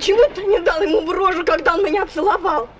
Почему ты не дал ему в рожу, когда он меня целовал?